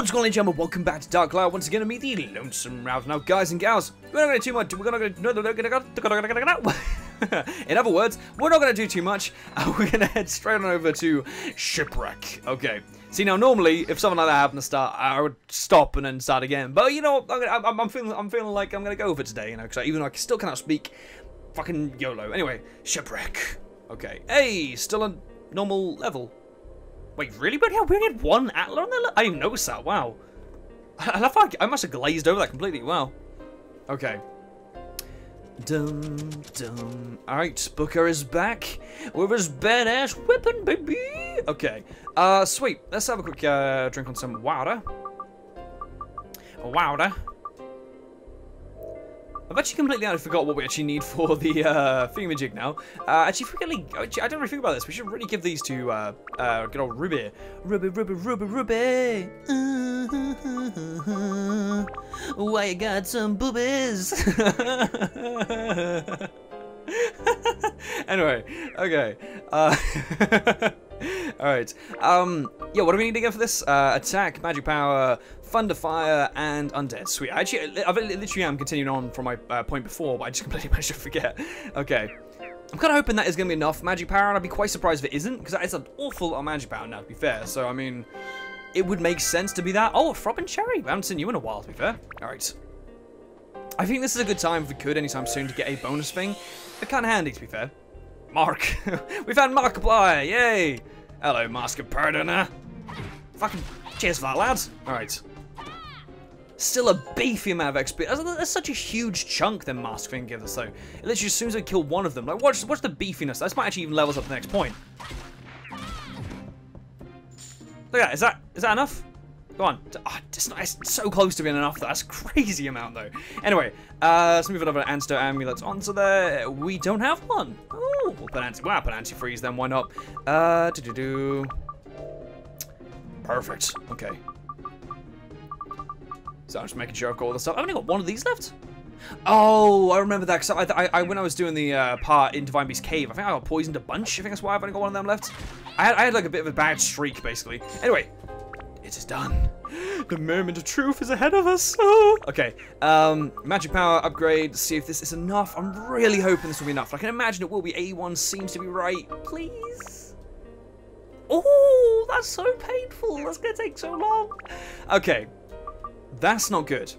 What's going on, gentlemen? Welcome back to Dark Cloud once again. to me, the Lonesome Rouse. Now, guys and gals, we're not going to do too much. We're going to go no, no, no, no, In other words, we're not going to do too much. Uh, we're going to head straight on over to Shipwreck. Okay. See, now normally, if something like that happened to start, I would stop and then start again. But you know, I'm, I'm, I'm feeling, I'm feeling like I'm going to go over today. You know, because even though I still cannot speak, fucking YOLO. Anyway, Shipwreck. Okay. Hey, still a normal level. Wait, really? But yeah, we only had one Atla on there? I didn't notice that. Wow. I, love how I must have glazed over that completely. Wow. Okay. Dum dum. Alright, Booker is back with his badass weapon, baby. Okay. Uh, sweet. Let's have a quick uh, drink on some water. Water. I've actually completely out forgot what we actually need for the uh, thingamajig now. Uh, actually, really, I don't really think about this. We should really give these to uh, uh, good old Ruby. Ruby, Ruby, Ruby, Ruby. Why you got some boobies? anyway, okay. Uh, Alright. Um, yeah, what do we need to get for this? Uh, attack, magic power, thunder fire, and undead. Sweet. Actually, I literally am continuing on from my uh, point before, but I just completely managed to forget. Okay. I'm kind of hoping that is going to be enough magic power, and I'd be quite surprised if it isn't, because that is an awful lot of magic power now, to be fair. So, I mean, it would make sense to be that. Oh, a Cherry. I haven't seen you in a while, to be fair. Alright. I think this is a good time, if we could, anytime soon, to get a bonus thing. They're kind of handy, to be fair. Mark. we found Markiplier. Yay. Hello, Mask of Prajna. Fucking cheers for that, lads. Alright. Still a beefy amount of XP. That's, that's, such a huge chunk the Mask thing gives us, though. It literally, as soon as I kill one of them, like, watch, watch the beefiness. This might actually even levels up the next point. Look at that. Is that, is that enough? Go on. Oh, it's, not, it's so close to being enough. That's crazy amount, though. Anyway, uh, let's move over to Antidote Amulets onto there. We don't have one. Oh, we'll put anti, well, put anti-freeze then. Why not? Uh, do do do. Perfect. Okay. So I'm just making sure I've got all the stuff. I've only got one of these left. Oh, I remember that. Cause I, I, I, when I was doing the uh, part in Divine Beast Cave, I think I got poisoned a bunch. I think that's why I've only got one of them left. I had, I had like a bit of a bad streak, basically. Anyway, it is done. The moment of truth is ahead of us. Oh. Okay. Um, magic power upgrade. See if this is enough. I'm really hoping this will be enough. I can imagine it will be. A1 seems to be right. Please. Oh, that's so painful. That's to take so long. Okay. That's not good.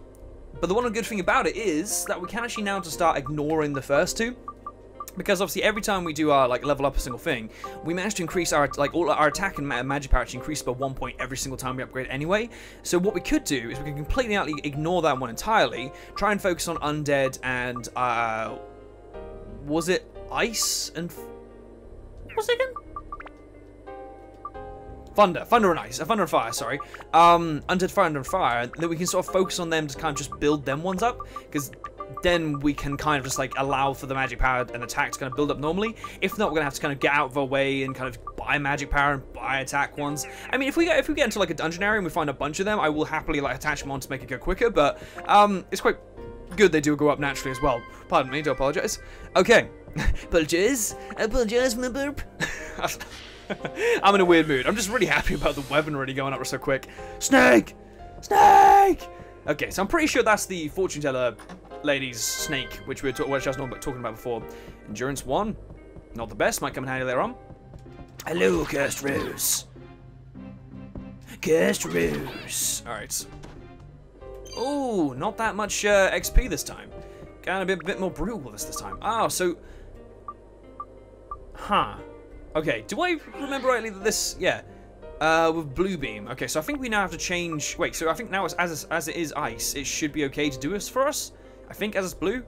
But the one good thing about it is that we can actually now just start ignoring the first two because obviously every time we do our like level up a single thing, we manage to increase our like all our attack and magic power actually increase by one point every single time we upgrade anyway. So what we could do is we can completely ignore that one entirely, try and focus on undead and uh, was it ice and was it again? Thunder, Thunder and Ice, uh, Thunder and Fire, sorry. Um, Undead Thunder and Fire, that we can sort of focus on them to kind of just build them ones up, because then we can kind of just like allow for the magic power and attack to kind of build up normally. If not, we're gonna have to kind of get out of our way and kind of buy magic power and buy attack ones. I mean, if we get if we get into like a dungeon area and we find a bunch of them, I will happily like attach them on to make it go quicker. But um, it's quite good they do go up naturally as well. Pardon me, do apologize. Okay, apologize, apologize for my burp. I'm in a weird mood. I'm just really happy about the weaponry going up so quick. Snake, snake. Okay, so I'm pretty sure that's the fortune teller lady's snake, which we were which I was talking about before. Endurance 1, not the best, might come in handy later on. Hello, Cursed Rose. Cursed Rose. Alright. Oh, not that much uh, XP this time. Kind of a bit, bit more brutal this this time. Oh, so... Huh. Okay, do I remember rightly that this... Yeah. Uh, with blue beam. Okay, so I think we now have to change... Wait, so I think now as, as it is ice, it should be okay to do this for us? I think as it's blue.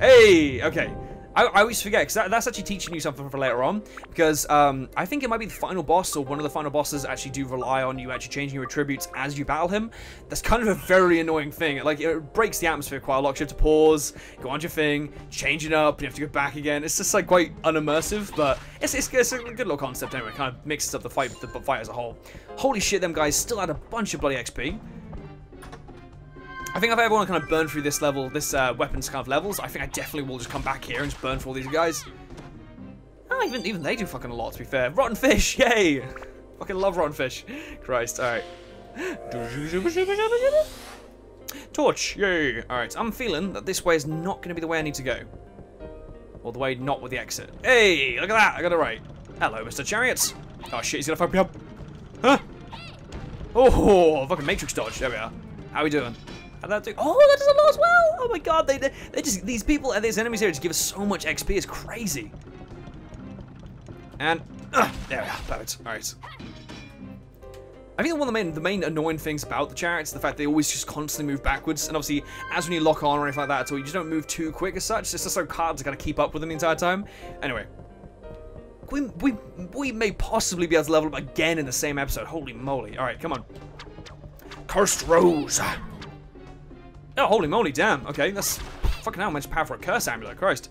Hey, okay. I, I always forget because that, that's actually teaching you something for later on. Because um, I think it might be the final boss or one of the final bosses actually do rely on you actually changing your attributes as you battle him. That's kind of a very annoying thing. Like it breaks the atmosphere quite a lot. You have to pause, go on your thing, change it up, and you have to go back again. It's just like quite unimmersive, but it's, it's, it's a good little concept anyway. It kind of mixes up the fight, the fight as a whole. Holy shit, them guys still had a bunch of bloody XP. I think if I ever want to kind of burn through this level, this uh, weapons kind of levels, I think I definitely will just come back here and just burn through all these guys. Oh, even, even they do fucking a lot, to be fair. Rotten fish, yay! fucking love rotten fish. Christ, alright. Torch, yay! Alright, I'm feeling that this way is not going to be the way I need to go. Or the way not with the exit. Hey, look at that, I got it right. Hello, Mr. Chariots. Oh shit, he's gonna fuck me up. Huh? Oh, fucking Matrix dodge, there we are. How are we doing? How that do? Oh, that does a lot as well! Oh my god, they, they, just, these people and these enemies here just give us so much XP, it's crazy. And, uh, there we are, perfect. Alright. I think one of the main, the main annoying things about the chariots is the fact they always just constantly move backwards. And obviously, as when you lock on or anything like that at all, you just don't move too quick as such. It's just so hard to kind of keep up with them the entire time. Anyway. We, we, we may possibly be able to level up again in the same episode. Holy moly. Alright, come on. Cursed Rose. Oh, holy moly, damn. Okay, that's fucking how much power for a curse amulet. Christ.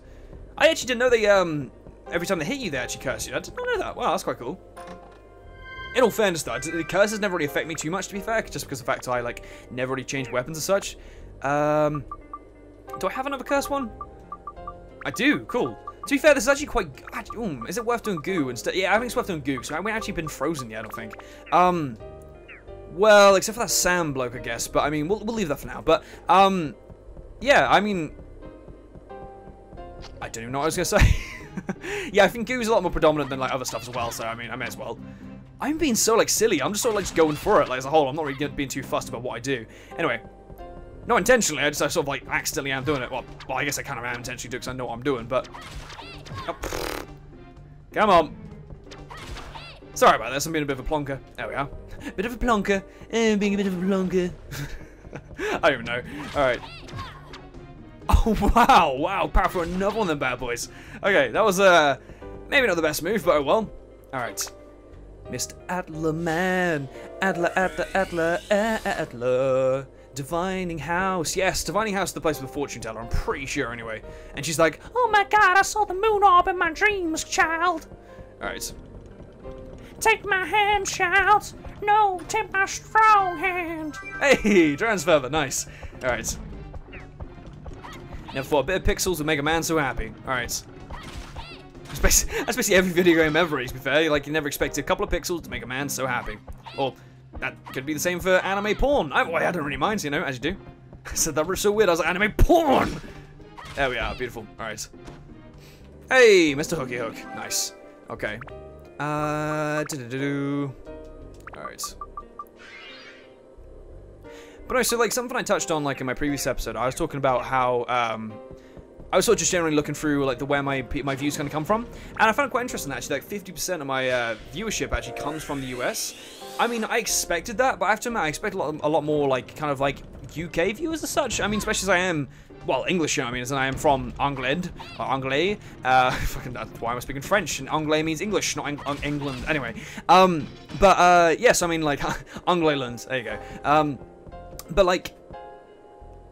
I actually didn't know they, um, every time they hit you, they actually curse you. I did not know that. Wow, that's quite cool. In all fairness, though, the curses never really affect me too much, to be fair, just because of the fact I, like, never really change weapons as such. Um, do I have another curse one? I do, cool. To be fair, this is actually quite... Um, is it worth doing goo instead? Yeah, I think it's worth doing goo, so I haven't actually been frozen yet, I don't think. Um, well, except for that Sam bloke, I guess, but I mean, we'll, we'll leave that for now. But, um, yeah, I mean... I don't even know what I was going to say. yeah, I think goo is a lot more predominant than, like, other stuff as well, so, I mean, I may as well. I'm being so, like, silly. I'm just sort of, like, just going for it, like, as a whole. I'm not really being too fussed about what I do. Anyway. Not intentionally, I just I sort of, like, accidentally am doing it. Well, well I guess I kind of am intentionally doing because I know what I'm doing, but... Oh, Come on. Sorry about this, I'm being a bit of a plonker. There we are. Bit of a plonker. Eh, being a bit of a plonker. I don't even know. Alright. Oh, wow. Wow, power for another one of them bad boys. Okay, that was, uh, maybe not the best move, but oh well. Alright. Mr. Adler man. Adler, Adler, Adler, Atla. Divining House. Yes, Divining House is the place with the fortune teller, I'm pretty sure anyway. And she's like, Oh my god, I saw the moon orb in my dreams, child. Alright. Take my hand, child. No, take my strong hand. Hey, transfer, nice. Alright. Now for a bit of pixels would make a man so happy. Basically, that's basically every video game ever, to be fair. Like, you never expect a couple of pixels to make a man so happy. Or, that could be the same for anime porn. I, well, I don't really mind, you know, as you do. I said that was so weird, I was like, anime porn! There we are, beautiful. Alright. Hey, Mr. Hooky Hook. Nice. Okay. Uh, doo -doo -doo Alright. But no, so like something I touched on like in my previous episode, I was talking about how um, I was sort of just generally looking through like the where my my views kind of come from, and I found it quite interesting actually. Like 50% of my uh, viewership actually comes from the US. I mean, I expected that, but I have to admit, I expect a lot, a lot more like kind of like UK viewers as such. I mean, especially as I am well, English, you know I mean, as I am from England, or Anglais. Uh, fucking, why am I'm speaking French, and Anglais means English, not Eng England. Anyway, um, but uh, yes, I mean, like, Anglayland, there you go. Um, but like,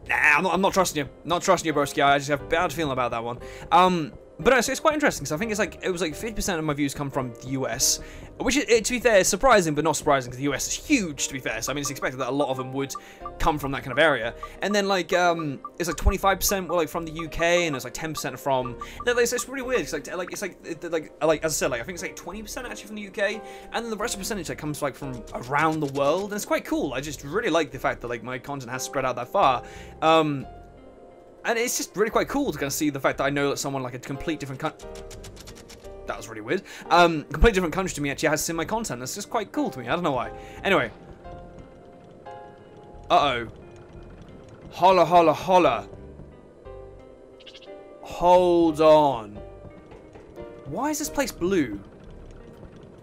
nah, I'm not, I'm not trusting you. Not trusting you, broski. I just have bad feeling about that one. Um, but no, so it's quite interesting. So I think it's like it was like 50% of my views come from the US, which is, to be fair, is surprising, but not surprising because the US is huge. To be fair, so I mean, it's expected that a lot of them would come from that kind of area. And then like um, it's like 25% were like from the UK, and it's like 10% from. No, it's, it's really weird. It's like like it's like like like as I said, like I think it's like 20% actually from the UK, and then the rest of the percentage that comes like from around the world. And it's quite cool. I just really like the fact that like my content has spread out that far. Um, and it's just really quite cool to kind of see the fact that I know that someone like a complete different country... That was really weird. Um, complete different country to me actually has seen my content. That's just quite cool to me. I don't know why. Anyway. Uh-oh. Holla, holla, holla. Hold on. Why is this place blue?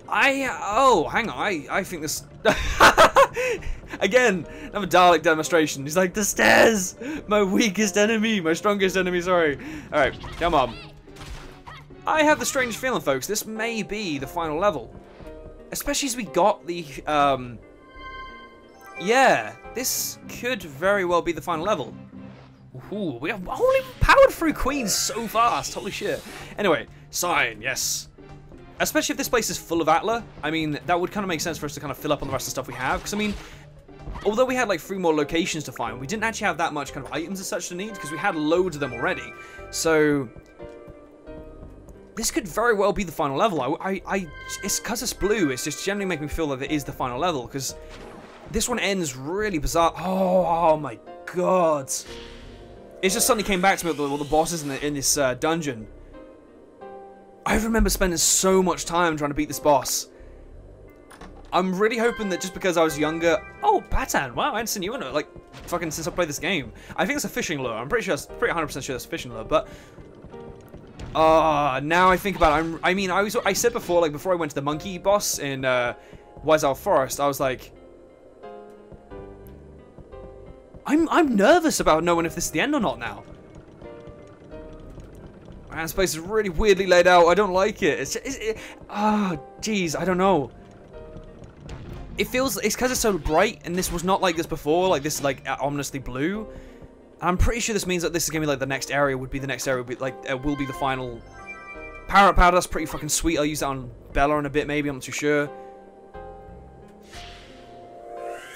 I... Oh, hang on. I, I think this... Again, another Dalek demonstration. He's like, the stairs! My weakest enemy, my strongest enemy, sorry. Alright, come on. I have the strange feeling, folks, this may be the final level. Especially as we got the, um... Yeah, this could very well be the final level. Ooh, we have only powered through Queens so fast, holy shit. Anyway, sign, yes. Especially if this place is full of Atla, I mean, that would kind of make sense for us to kind of fill up on the rest of the stuff we have. Because, I mean, although we had like three more locations to find, we didn't actually have that much kind of items as such to need because we had loads of them already. So, this could very well be the final level. I, I, I it's because it's blue, it's just generally making me feel that it is the final level because this one ends really bizarre. Oh, oh my god. It just suddenly came back to me with all the bosses in, the, in this uh, dungeon. I remember spending so much time trying to beat this boss. I'm really hoping that just because I was younger... Oh, Patan! Wow, seen you in like, fucking since I played this game. I think it's a fishing lure. I'm pretty sure, pretty 100% sure it's a fishing lure, but... Ah, uh, now I think about it, I'm, i mean, I was, I said before, like, before I went to the monkey boss in uh, Owl Forest, I was like... I'm, I'm nervous about knowing if this is the end or not now. Man, this place is really weirdly laid out. I don't like it. It's, it's it, oh, jeez, I don't know. It feels, it's because it's so bright, and this was not like this before, like this like ominously blue. I'm pretty sure this means that this is gonna be like the next area would be the next area would be like uh, will be the final. Power up powder, that's pretty fucking sweet. I'll use that on Bella in a bit, maybe. I'm not too sure.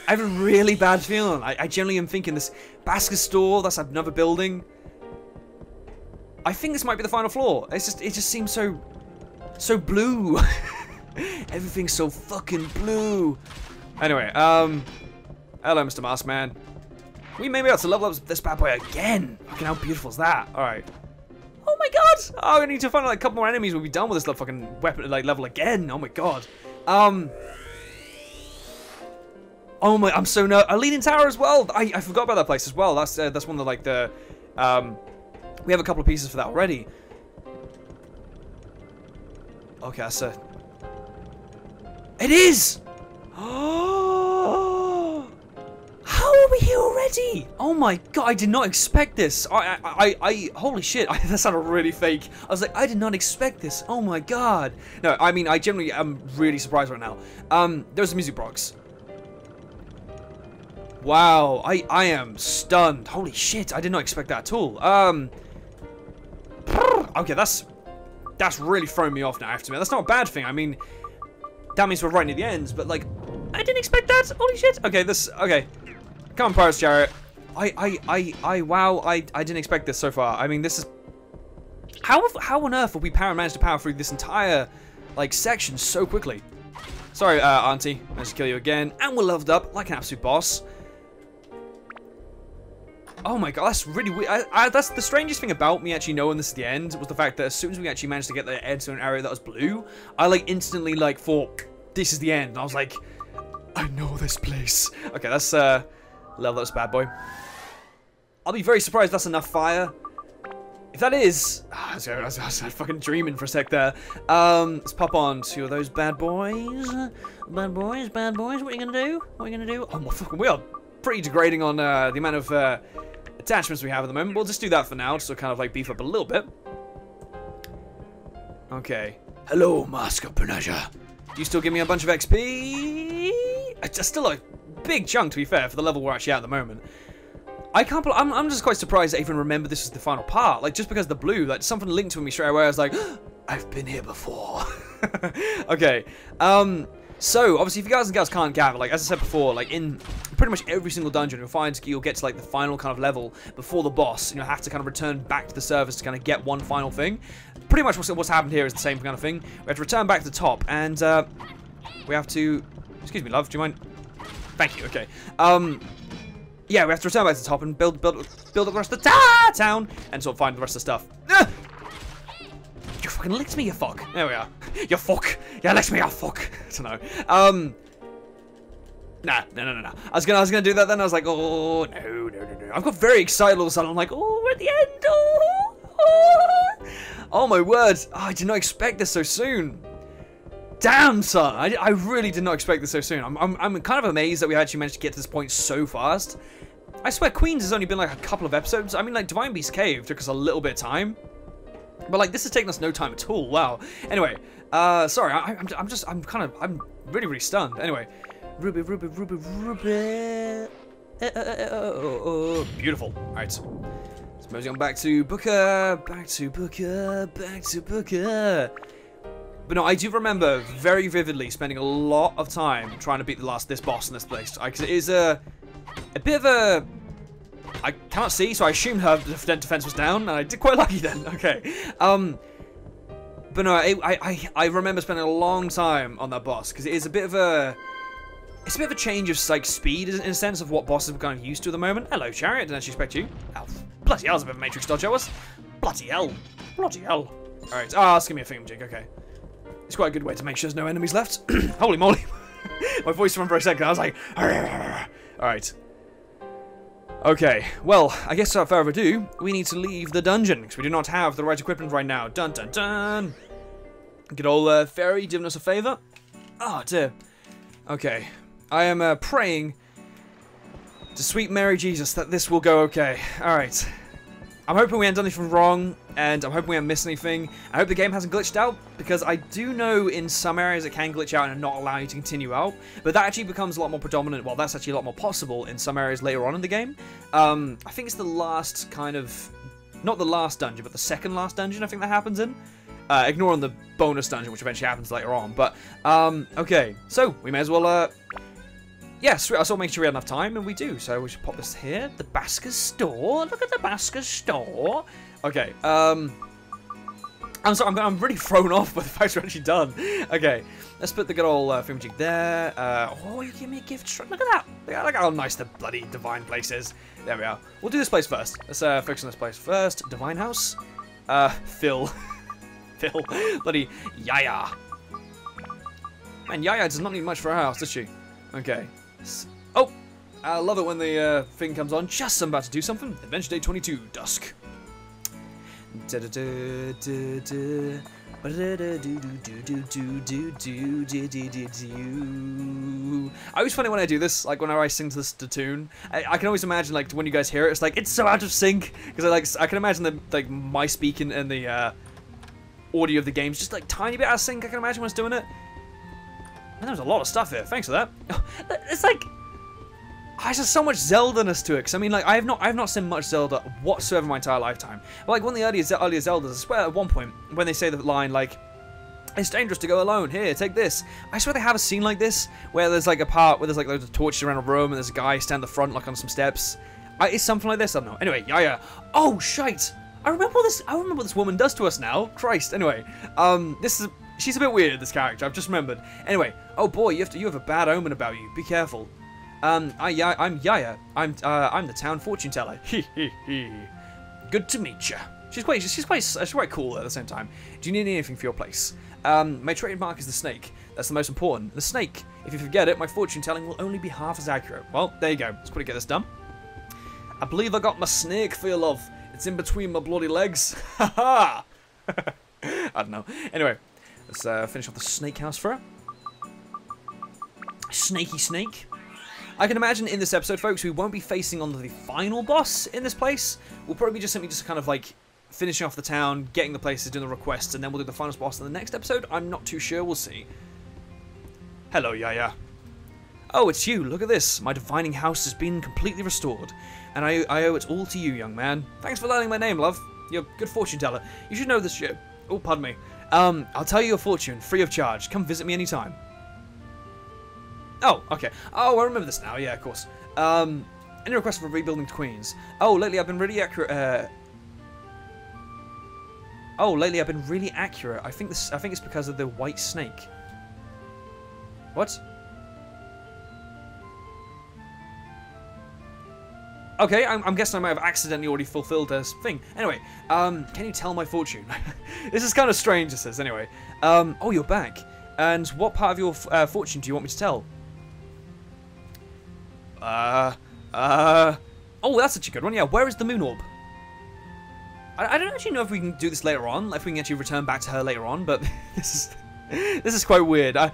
I have a really bad feeling. I, I generally am thinking this basket store. That's another building. I think this might be the final floor. It's just it just seems so so blue. Everything's so fucking blue. Anyway, um hello Mr. Mask Man. We may be able to level up this bad boy again. Fucking how beautiful is that? Alright. Oh my god! Oh, we need to find like a couple more enemies. We'll be done with this fucking weapon like level again. Oh my god. Um Oh my, I'm so nervous. A leaning tower as well. I, I forgot about that place as well. That's uh, that's one of the, like the um we have a couple of pieces for that already. Okay, that's a... It is! Oh! How are we here already? Oh my god, I did not expect this. I, I, I, I holy shit, that sounded really fake. I was like, I did not expect this. Oh my god. No, I mean, I generally am really surprised right now. Um, there's a music box. Wow, I, I am stunned. Holy shit, I did not expect that at all. Um, Okay, that's that's really thrown me off now, I have to admit. That's not a bad thing. I mean, that means we're right near the end, but like, I didn't expect that. Holy shit. Okay, this, okay. Come on, Pirates Chariot. I, I, I, I, wow, I, I didn't expect this so far. I mean, this is, how, how on earth will we power manage to power through this entire, like, section so quickly? Sorry, uh, Auntie. Managed to kill you again. And we're leveled up like an absolute boss. Oh my god, that's really weird. I, I, that's the strangest thing about me actually knowing this is the end was the fact that as soon as we actually managed to get the end to an area that was blue, I like instantly like thought, this is the end. And I was like, I know this place. Okay, that's uh, level this bad boy. I'll be very surprised that's enough fire. If that is, I was, I, was, I was, fucking dreaming for a sec there. Um, let's pop on to those bad boys. Bad boys, bad boys. What are you gonna do? What are you gonna do? Oh my fucking, we are pretty degrading on uh, the amount of uh, attachments we have at the moment. We'll just do that for now, just to kind of like beef up a little bit. Okay. Hello, Mask of Prajna. Do you still give me a bunch of XP? It's still a big chunk, to be fair, for the level we're actually at at the moment. I can't. I'm, I'm just quite surprised I even remember this is the final part. Like just because the blue, like something linked to me straight away. I was like, I've been here before. okay. Um. So, obviously, if you guys and girls can't gather, like, as I said before, like, in pretty much every single dungeon, you'll find you'll get to, like, the final kind of level before the boss, and you'll have to kind of return back to the surface to kind of get one final thing. Pretty much what's, what's happened here is the same kind of thing. We have to return back to the top, and, uh, we have to... Excuse me, love, do you mind? Thank you, okay. Um, yeah, we have to return back to the top and build build build up the rest of the town and sort of find the rest of the stuff. Ah! You fucking licked me, you fuck. There we are. You fuck. You licked me, you fuck. I don't know. Um. Nah, no, no, no, no. I was gonna, I was gonna do that. Then I was like, oh no, no, no, no. I've got very excited all of a sudden. I'm like, oh, we're at the end. Oh, oh, oh my word! Oh, I did not expect this so soon. Damn, son. I, I really did not expect this so soon. I'm, I'm, I'm kind of amazed that we actually managed to get to this point so fast. I swear, Queens has only been like a couple of episodes. I mean, like Divine Beast Cave took us a little bit of time. But like, this has taken us no time at all. Wow. Anyway, uh, sorry, I, am I'm just, I'm kind of, I'm really, really stunned. Anyway, Ruby, Ruby, Ruby, Ruby. Uh, uh, uh, Beautiful. All right. Let's mosey on back to Booker, back to Booker, back to Booker. But no, I do remember very vividly spending a lot of time trying to beat the last this boss in this place. Because it is a, a bit of a I cannot see, so I assumed her defense was down, and I did quite lucky then. Okay. Um, but no, I, I, I remember spending a long time on that boss, because it is a bit of a... it's a bit of a change of like speed in a sense of what bosses we're kind of used to at the moment. Hello, Chariot. Didn't actually expect you. Oh, bloody hell, a bit of a Matrix dodge, I was. Bloody hell. Bloody hell. Alright, ah, oh, give me a thingamajig, okay. It's quite a good way to make sure there's no enemies left. Holy moly. My voice went for a second. I was like, alright. Okay, well, I guess without further ado, we need to leave the dungeon, because we do not have the right equipment right now. Dun dun dun! Good old uh, fairy giving us a favour. Oh, dear. Okay, I am uh, praying to sweet Mary Jesus that this will go okay. Alright. I'm hoping we haven't done anything wrong, and I'm hoping we haven't missed anything. I hope the game hasn't glitched out, because I do know in some areas it can glitch out and not allow you to continue out, but that actually becomes a lot more predominant, well, that's actually a lot more possible in some areas later on in the game. Um, I think it's the last kind of, not the last dungeon, but the second last dungeon I think that happens in. Uh, ignoring the bonus dungeon, which eventually happens later on. But, um, okay. So, we may as well, uh, yes, I saw make sure we had enough time, and we do. So we should pop this here. The Basker store. Look at the Basker store. Okay. Um, I'm sorry. I'm, I'm really thrown off by the fact we're actually done. Okay. Let's put the good old uh, there. Uh, oh, you give me a gift. Look at that. Look at how nice the bloody divine place is. There we are. We'll do this place first. Let's uh, fix on this place first. Divine house. Uh, Phil. Phil. bloody Yaya. Man, Yaya does not need much for a house, does she? Okay. Oh! I love it when the uh, thing comes on. Just I'm about to do something. Adventure Day 22, Dusk. I always find it when I do this, like whenever I sing to this tune, I, I, can always imagine like when you guys hear it, it's like it's so out of sync because I like I can imagine the like my speaking and the uh, audio of the game's just like tiny bit out of sync. I can imagine when it's doing it. Man, there's a lot of stuff here. Thanks for that. It's like there's just so much Zelda-ness to it. Cause I mean, like I have not, I have not seen much Zelda whatsoever my entire lifetime. But, like one of the earlier, earlier Zeldas, I swear at one point when they say the line like, "It's dangerous to go alone. Here, take this." I swear they have a scene like this where there's like a part where there's like loads of torches around a room and there's a guy stand the front like on some steps. I, it's something like this. I don't know. Anyway, yeah, yeah. Oh shite! I remember what this. I remember what this woman does to us now. Christ. Anyway, um, this is She's a bit weird, this character. I've just remembered. Anyway, oh boy, you have to. You have a bad omen about you. Be careful. Um, I, I'm Yaya. I'm uh, I'm the town fortune teller. He he he. Good to meet you. She's quite she's quite she's quite cool at the same time. Do you need anything for your place? Um, my trademark is the snake. That's the most important. The snake. If you forget it, my fortune telling will only be half as accurate. Well, there you go. Let's quickly get this done. I believe I got my snake for your love. It's in between my bloody legs. Ha ha! I don't know. Anyway, Let's uh, finish off the snake house for her. Snaky snake. I can imagine in this episode, folks, we won't be facing on the final boss in this place. We'll probably be just simply just kind of like finishing off the town, getting the places, doing the requests, and then we'll do the final boss in the next episode. I'm not too sure. We'll see. Hello, Yaya. Oh, it's you. Look at this. My divining house has been completely restored, and I, I owe it all to you, young man. Thanks for learning my name, love. You're a good fortune teller. You should know this shit. Oh, pardon me. Um, I'll tell you a fortune, free of charge. Come visit me anytime. Oh, okay. Oh, I remember this now. Yeah, of course. Um, any request for rebuilding Queens? Oh, lately I've been really accurate. Uh, oh, lately I've been really accurate. I think this. I think it's because of the white snake. What? Okay, I'm, I'm, guessing I might have accidentally already fulfilled this thing. Anyway, um, can you tell my fortune? this is kind of strange, it says. Anyway, um, oh, you're back. And what part of your uh, fortune do you want me to tell? Uh, uh, oh, that's such a good one. Yeah, where is the moon orb? I, I don't actually know if we can do this later on, if we can actually return back to her later on, but this is, this is quite weird. I,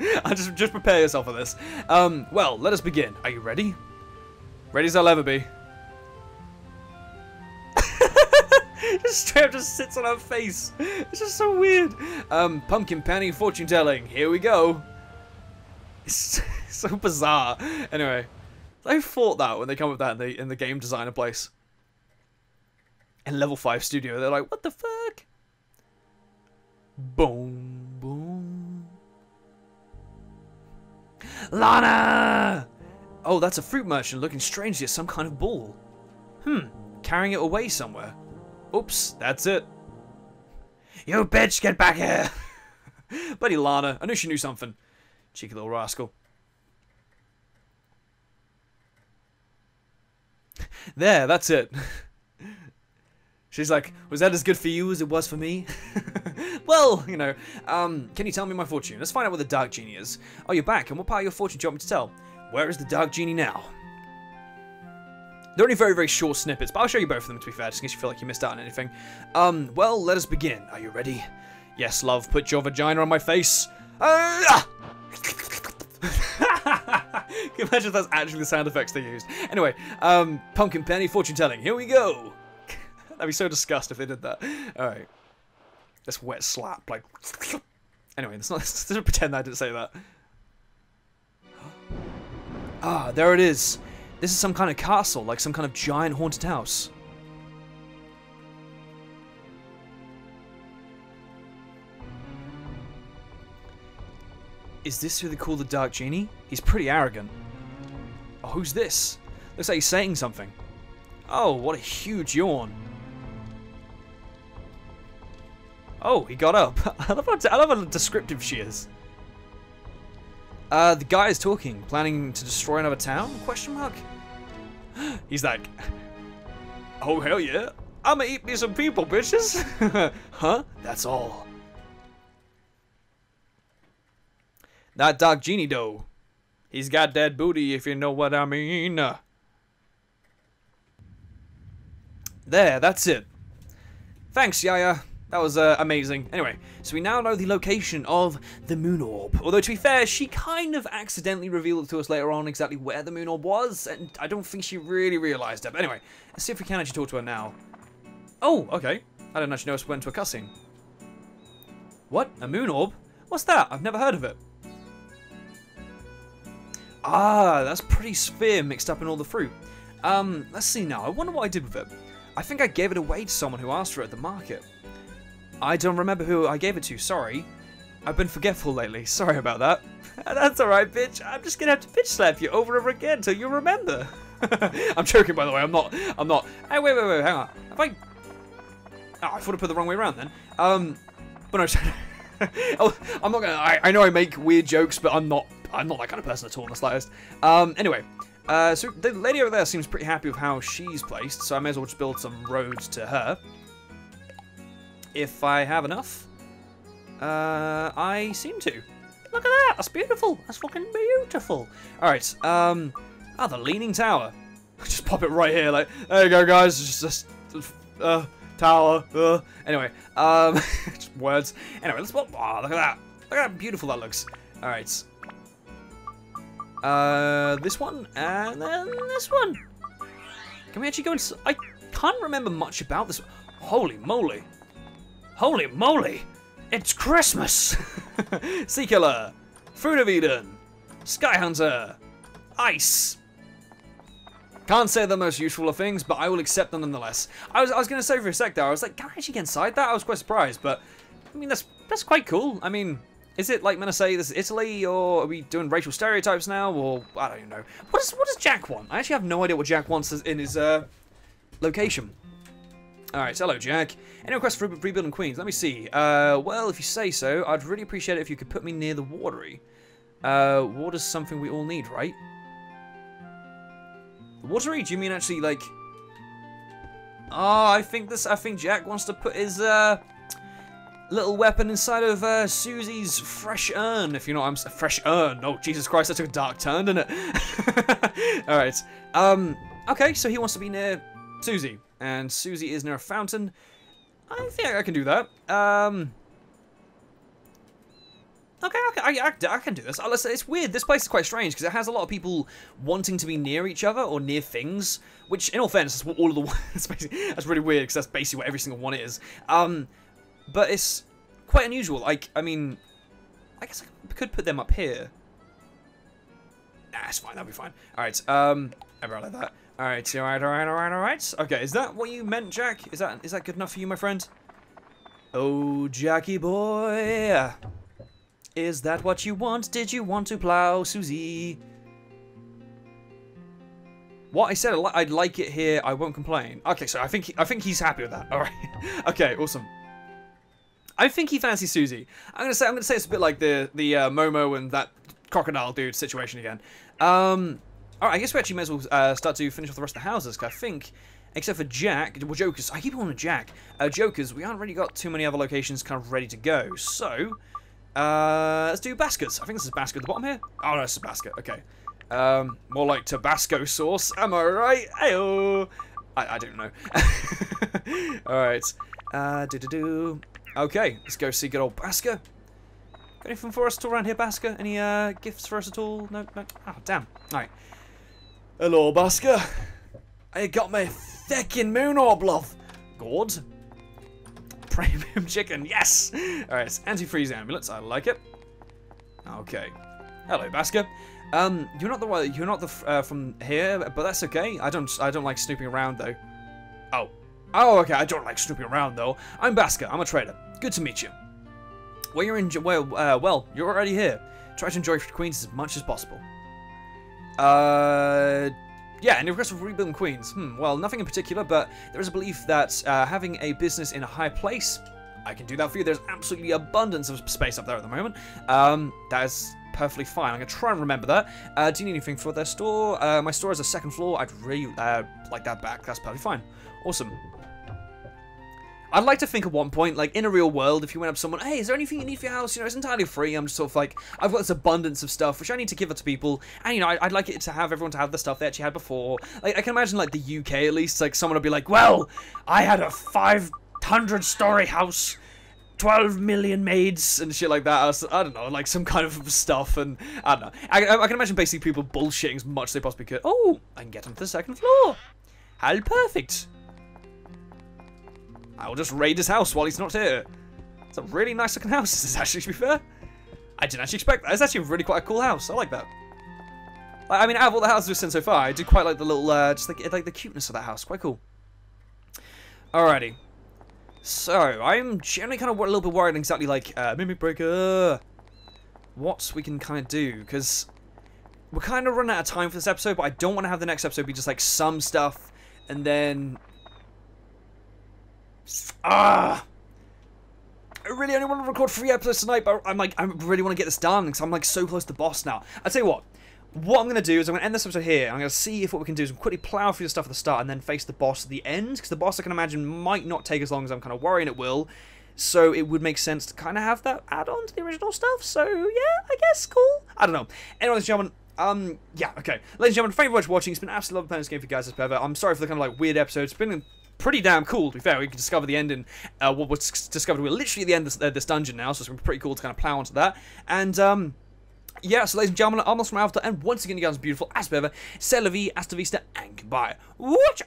I just, just prepare yourself for this. Um, well, let us begin. Are you ready? Ready as I'll ever be. just straight just sits on her face. It's just so weird. Um, pumpkin panning fortune telling. Here we go. It's so bizarre. Anyway, they thought that when they come up with that in the in the game designer place. In level five studio, they're like, what the fuck? Boom, boom. Lana! Oh, that's a fruit merchant looking strangely at some kind of ball. Hmm, carrying it away somewhere. Oops, that's it. You bitch, get back here! Bloody Lana, I knew she knew something. Cheeky little rascal. There, that's it. She's like, was that as good for you as it was for me? well, you know, um, can you tell me my fortune? Let's find out where the Dark Genie is. Oh, you're back, and what part of your fortune do you want me to tell? Where is the Dark Genie now? They're only very, very short snippets, but I'll show you both of them, to be fair, just in case you feel like you missed out on anything. Um, well, let us begin. Are you ready? Yes, love, put your vagina on my face. Uh, Can you imagine if that's actually the sound effects they used? Anyway, um, pumpkin penny fortune telling. Here we go. I'd be so disgusted if they did that. All right, this wet slap, like. Anyway, let's not let's pretend I didn't say that. Ah, there it is. This is some kind of castle, like some kind of giant haunted house. Is this who they call the Dark Genie? He's pretty arrogant. Oh, who's this? Looks like he's saying something. Oh, what a huge yawn. Oh, he got up. I love how, I love how descriptive she is. Uh, the guy is talking, planning to destroy another town? Question mark. He's like, oh hell yeah, I'ma eat me some people, bitches. huh? That's all. That Dark Genie though. He's got that booty, if you know what I mean. There, that's it. Thanks, Yaya. That was uh, amazing. Anyway, so we now know the location of the moon orb. Although, to be fair, she kind of accidentally revealed to us later on exactly where the moon orb was, and I don't think she really realised it. But anyway, let's see if we can actually talk to her now. Oh, okay. I didn't actually notice we went to a cutscene. What? A moon orb? What's that? I've never heard of it. Ah, that's pretty sphere mixed up in all the fruit. Um, let's see now. I wonder what I did with it. I think I gave it away to someone who asked for it at the market. I don't remember who I gave it to, sorry. I've been forgetful lately, sorry about that. That's alright, bitch. I'm just gonna have to bitch slap you over and over again until you remember. I'm joking, by the way. I'm not. I'm not. Hey, wait, wait, wait. Hang on. Have I? Oh, I thought I put the wrong way around then. Um, but no. oh, I'm not gonna. I, I know I make weird jokes, but I'm not. I'm not that kind of person at all in the slightest. Um, anyway. Uh, so the lady over there seems pretty happy with how she's placed, so I may as well just build some roads to her if I have enough. Uh, I seem to. Look at that, that's beautiful. That's fucking beautiful. Alright, um, ah, the Leaning Tower. just pop it right here, like, there you go, guys. It's just, uh, tower, uh. Anyway, um, just words. Anyway, let's, pop, oh, look at that. Look at how beautiful that looks. Alright. Uh, this one, and then this one. Can we actually go into... I can't remember much about this. Holy moly. Holy moly! It's Christmas! sea Killer, Fruit of Eden, Sky Hunter, Ice. Can't say the most useful of things, but I will accept them nonetheless. I was, I was going to say for a sec there, I was like, can I actually get inside that? I was quite surprised, but I mean, that's that's quite cool. I mean, is it like I'm gonna say this is Italy, or are we doing racial stereotypes now, or I don't even know. What does what does Jack want? I actually have no idea what Jack wants in his uh, location. Alright, hello Jack. Any requests for rebuilding Queens? Let me see. Uh, well, if you say so, I'd really appreciate it if you could put me near the watery. Uh, water's something we all need, right? The watery? Do you mean actually, like... Oh, I think this, I think Jack wants to put his, uh, little weapon inside of, uh, Susie's fresh urn, if you know what I'm. Fresh urn. Oh, Jesus Christ, that took a dark turn, didn't it? Alright. Um, okay, so he wants to be near Susie and Susie is near a fountain. I think I can do that. Um, okay, I, I, I, can do this. It's weird. This place is quite strange because it has a lot of people wanting to be near each other or near things, which, in all fairness, what all of the that's, that's really weird because that's basically what every single one is. Um, but it's quite unusual. Like, I mean, I guess I could put them up here. Nah, it's fine. That'll be fine. All right. Um, everyone like that. Alright, alright, alright, alright, alright. Okay, is that what you meant, Jack? Is that is that good enough for you, my friend? Oh, Jackie boy. Is that what you want? Did you want to plow, Susie? What I said, I'd like it here. I won't complain. Okay, so I think I think he's happy with that. All right. okay, awesome. I think he fancies Susie. I'm gonna say I'm gonna say it's a bit like the the uh, Momo and that crocodile dude situation again. Um, Alright, I guess we actually may as well uh, start to finish off the rest of the houses, because I think, except for Jack, well, Jokers, I keep calling it Jack, uh, Jokers, we haven't really got too many other locations kind of ready to go, so, uh, let's do baskets. I think this is basket at the bottom here. Oh, no, it's a basket, okay. Um, more like Tabasco sauce, am I right? Ayo! I, I don't know. Alright, uh, do-do-do. Okay, let's go see good old Basker. Got anything for us at all around here, Basker? Any uh, gifts for us at all? No, no. Oh, damn. Alright. Hello, Basker. I got my fucking moon orb, love. Good. Premium chicken, yes! Alright, anti-freeze ambulance, I like it. Okay. Hello, Basker. Um, you're not the one. You're not the uh, from here, but that's okay. I don't. I don't like snooping around though. Oh. Oh, okay. I don't like snooping around though. I'm Basker. I'm a trader. Good to meet you. Well, you're in. Well, uh, well, you're already here. Try to enjoy Queens as much as possible. Uh. Yeah, any request for rebuilding Queens? Hmm, well, nothing in particular, but there is a belief that uh, having a business in a high place, I can do that for you. There's absolutely abundance of space up there at the moment. Um, that is perfectly fine. I'm going to try and remember that. Uh, do you need anything for their store? Uh, my store is a second floor. I'd really uh, like that back. That's perfectly fine. Awesome. I'd like to think at one point, like in a real world, if you went up to someone, hey, is there anything you need for your house? You know, it's entirely free. I'm just sort of like, I've got this abundance of stuff, which I need to give it to people. And, you know, I'd like it to have everyone to have the stuff they actually had before. Like, I can imagine, like, the UK at least, like, someone would be like, well, I had a 500 story house 12 million maids and shit like that. I don't know, like some kind of stuff. And I don't know. I, I can imagine basically people bullshitting as much as they possibly could. Oh, I can get onto the second floor. How perfect. I'll just raid his house while he's not here. It's a really nice looking house, this is actually, to be fair. I didn't actually expect that. It's actually really quite a cool house. I like that. I mean, out of all the houses we've seen so far, I do quite like the little, uh, just like, like the cuteness of that house. Quite cool. Alrighty. So, I'm generally kind of a little bit worried exactly like, uh, Mimic Breaker, what we can kind of do, because we're kind of running out of time for this episode, but I don't want to have the next episode be just like some stuff, and then... Ah! I really only want to record three episodes tonight, but I'm like, I really want to get this done, because I'm like so close to the boss now. I'll tell you what, what I'm going to do is I'm going to end this episode here. I'm going to see if what we can do is quickly plow through the stuff at the start and then face the boss at the end. Because the boss, I can imagine, might not take as long as I'm kind of worrying it will. So it would make sense to kind of have that add on to the original stuff. So yeah, I guess cool. I don't know. Anyway, ladies and gentlemen, um, yeah, okay. Ladies and gentlemen, thank you very much for watching. It's been absolutely lovely playing this game for you guys as ever. I'm sorry for the kind of like weird episodes. It's been pretty damn cool, to be fair. We can discover the ending. Uh, what was discovered, we're literally at the end of this, uh, this dungeon now, so it's been pretty cool to kind of plow onto that. And, um, yeah, so ladies and gentlemen, I'm from Alpha, and once again, you guys are beautiful as ever. C'est la vie, hasta vista, and goodbye. Watch